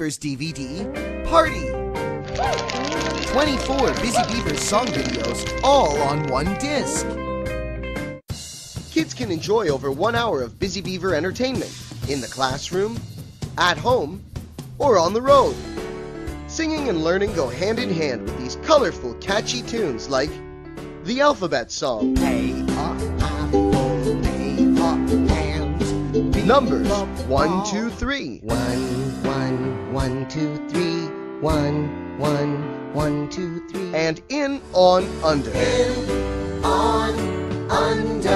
Beavers DVD, Party! 24 Busy Beavers song videos, all on one disc. Kids can enjoy over one hour of Busy Beaver entertainment in the classroom, at home, or on the road. Singing and learning go hand in hand with these colorful, catchy tunes like the alphabet song, numbers one, two, three, one, two, three. One, one, one, two, three. and in, on, under. In on, under,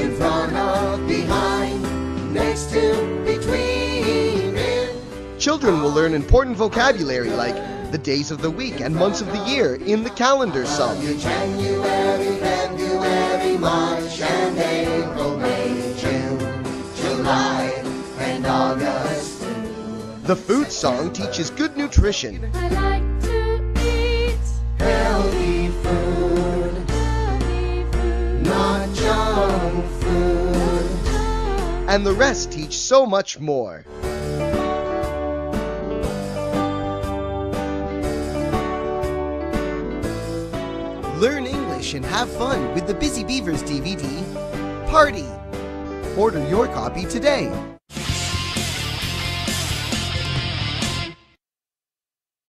in front of, behind, next to, between, in. Children will learn important vocabulary like the days of the week and months of the year in the calendar song. January, February, March, and April, May, June, July, and August. The food song teaches good nutrition. I like to eat Healthy food, healthy food. not junk food. and the rest teach so much more. Learn English and have fun with the Busy Beavers DVD, Party! Order your copy today.